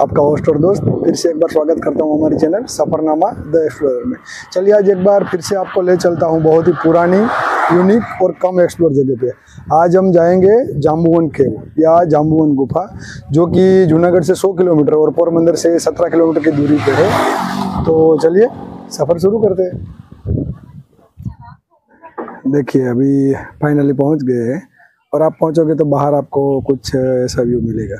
आपका होस्ट और दोस्त, फिर से एक बार स्वागत करता हूँ हमारे चैनल सफरनामा द एक्सप्लोरर में। चलिए आज एक बार फिर से आपको ले चलता हूँ बहुत ही पुरानी यूनिक और कम एक्सप्लोर जगह पे। आज हम जाएँगे जाम्बुवन केव या जाम्बुवन गुफा, जो कि जूनागढ़ से 100 किलोमीटर और पोरबंदर से 17 किलोमीटर की दूरी पे है। तो चलिए, सफ़र शुरू करते हैं। देखिए, अभी फाइनली पहुँच गए हैं, और आप पहुंचोगे तो बाहर आपको कुछ ऐसा व्यू मिलेगा।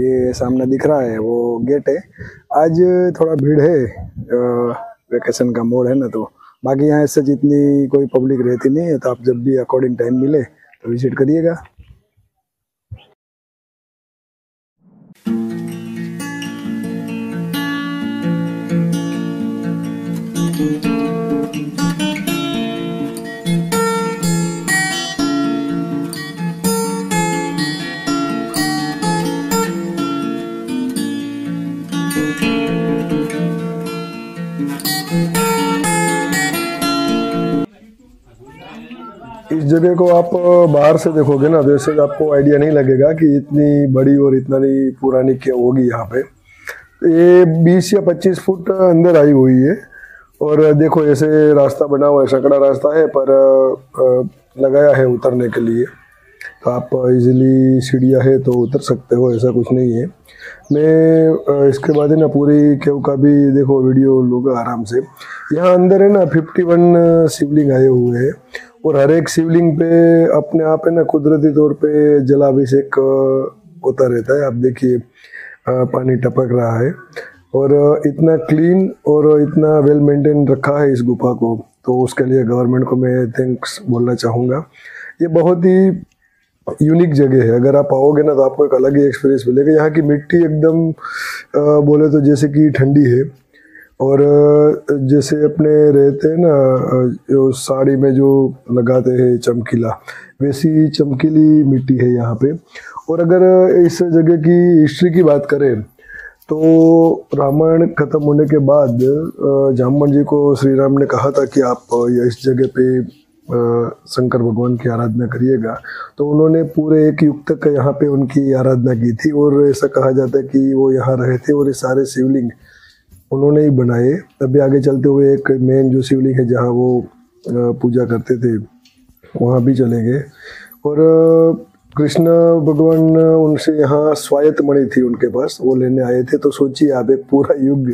ये सामने दिख रहा है, वो गेट है। आज थोड़ा भीड़ है वेकेशन का मोड है ना तो। बाकी यहाँ ऐसे जितनी कोई पब्लिक रहती नहीं है तो आप जब भी अकॉर्डिंग टाइम मिले तो विज़िट करिएगा। इस जगह को आप बाहर से देखोगे ना वैसे आपको आइडिया नहीं लगेगा कि इतनी बड़ी और इतना पुरानी क्या होगी यहाँ पे। ये 20 या 25 फुट अंदर आई हुई है। और देखो, ऐसे रास्ता बना हुआ है सकड़ा रास्ता है, पर लगाया है उतरने के लिए। तो आप इजीली सीढ़ियाँ है तो उतर सकते हो, ऐसा कुछ नहीं है। मैं इसके बाद है ना पूरी केव का भी देखो वीडियो लूँगा आराम से। यहाँ अंदर है ना 51 शिवलिंग आए हुए हैं और हर एक शिवलिंग पे अपने आप है ना कुदरती तौर पे जलाभिषेक होता रहता है। आप देखिए पानी टपक रहा है और इतना क्लीन और इतना वेल मेंटेन रखा है इस गुफा को। तो उसके लिए गवर्नमेंट को मैं थैंक्स बोलना चाहूँगा। ये बहुत ही यूनिक जगह है। अगर आप आओगे ना तो आपको एक अलग ही एक्सपीरियंस मिलेगा। यहाँ की मिट्टी एकदम बोले तो जैसे कि ठंडी है। और जैसे अपने रहते हैं ना जो साड़ी में जो लगाते हैं चमकीला, वैसी चमकीली मिट्टी है यहाँ पे। और अगर इस जगह की हिस्ट्री की बात करें तो रामायण खत्म होने के बाद जामन जी को श्री राम ने कहा था कि आप इस जगह पे शंकर भगवान की आराधना करिएगा। तो उन्होंने पूरे एक युग तक यहाँ पे उनकी आराधना की थी और ऐसा कहा जाता है कि वो यहाँ रहे थे और ये सारे शिवलिंग उन्होंने ही बनाए। तभी आगे चलते हुए एक मेन जो शिवलिंग है जहाँ वो पूजा करते थे, वहाँ भी चले गए। और कृष्ण भगवान उनसे यहाँ स्वायत्त मणि थी उनके पास, वो लेने आए थे तो सोचिए आप एक पूरा युग,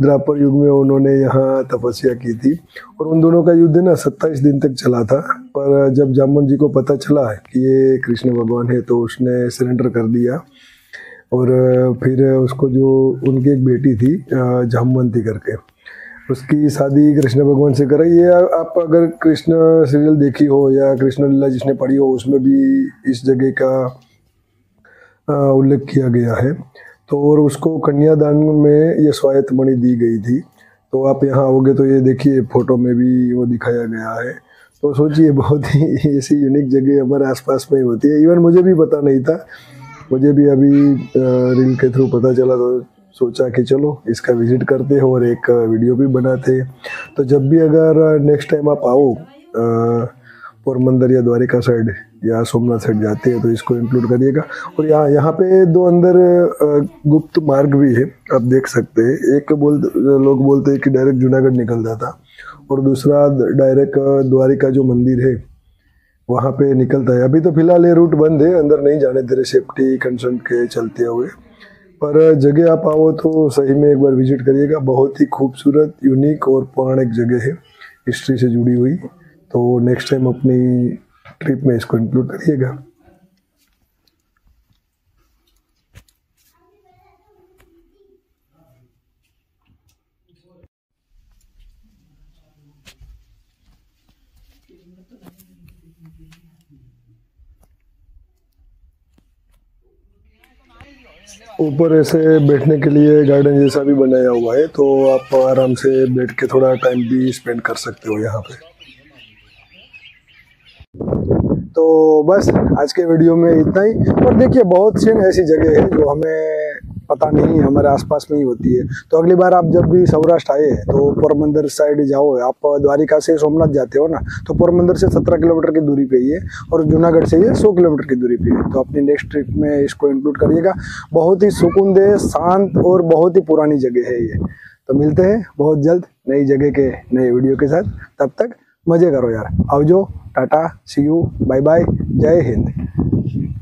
द्रापर युग में उन्होंने यहाँ तपस्या की थी। और उन दोनों का युद्ध ना सत्ताईस दिन तक चला था, पर जब जामुन जी को पता चला कि ये कृष्ण भगवान है तो उसने सरेंडर कर दिया। और फिर उसको जो, उनकी एक बेटी थी जामवंती करके उसकी शादी कृष्ण भगवान से कराई ये आप अगर कृष्ण सीरियल देखी हो या कृष्ण लीला जिसने पढ़ी हो, उसमें भी इस जगह का उल्लेख किया गया है। तो और उसको कन्यादान में ये स्वायत्त मणि दी गई थी। तो आप यहाँ आओगे तो ये देखिए, फ़ोटो में भी वो दिखाया गया है। तो सोचिए, बहुत ही ऐसी यूनिक जगह हमारे आसपास में ही होती है। इवन मुझे भी पता नहीं था। मुझे भी अभी रील के थ्रू पता चला तो सोचा कि चलो इसका विज़िट करते हो और एक वीडियो भी बनाते तो जब भी अगर नेक्स्ट टाइम आप आओ पोरबंदर या द्वारिका साइड या सोमनाथ साइड जाते हैं तो इसको इंक्लूड करिएगा। और यहाँ यहाँ पे दो अंदर गुप्त मार्ग भी है, आप देख सकते हैं। एक बोल, लोग बोलते हैं कि डायरेक्ट जूनागढ़ निकलता था और दूसरा डायरेक्ट द्वारिका जो मंदिर है, वहाँ पे निकलता है। अभी तो फ़िलहाल ये रूट बंद है, अंदर नहीं जाने दे रहे सेफ्टी कंसर्न के चलते हुए। पर जगह आप आओ तो सही में एक बार विज़िट करिएगा। बहुत ही खूबसूरत, यूनिक और पौराणिक जगह है। हिस्ट्री से जुड़ी हुई। तो नेक्स्ट टाइम अपनी ट्रिप में इसको इंक्लूड करिएगा। ऊपर ऐसे बैठने के लिए गार्डन जैसा भी बनाया हुआ है तो आप आराम से बैठ के थोड़ा टाइम भी स्पेंड कर सकते हो यहाँ पे। तो बस आज के वीडियो में इतना ही। और देखिए, बहुत सी ऐसी जगह है जो हमें पता नहीं, हमारे आसपास में ही होती है। तो अगली बार आप जब भी सौराष्ट्र आए तो पोरबंदर साइड जाओ। आप द्वारिका से सोमनाथ जाते हो ना तो पोरबंदर से सत्रह किलोमीटर की दूरी पे ही है, और जूनागढ़ से ये सौ किलोमीटर की दूरी पे है तो अपनी नेक्स्ट ट्रिप में इसको इंक्लूड करिएगा। बहुत ही सुकूनदेह शांत और बहुत ही पुरानी जगह है ये। तो मिलते हैं बहुत जल्द नई जगह के नए वीडियो के साथ। तब तक मज़े करो यार। आओ जो, tata see you bye bye जय हिंद।